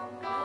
Bye.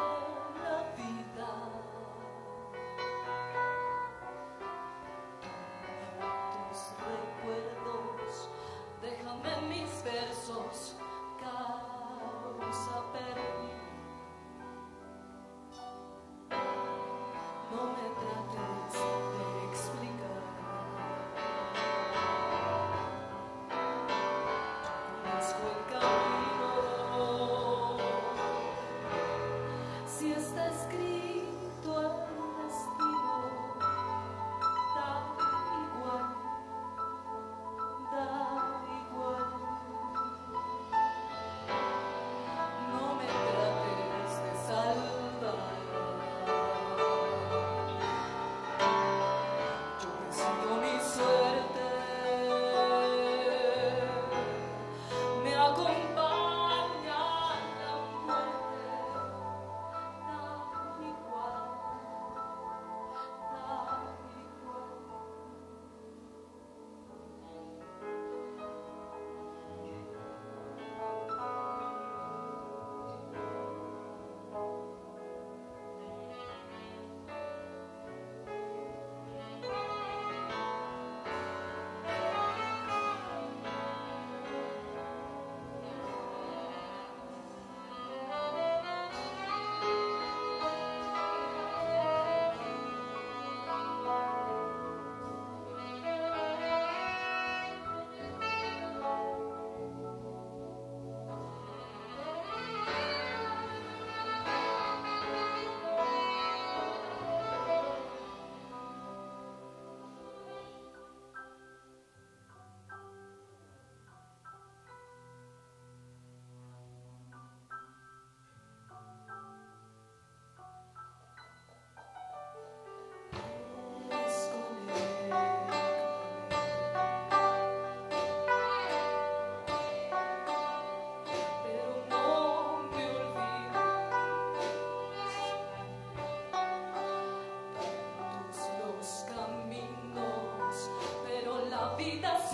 be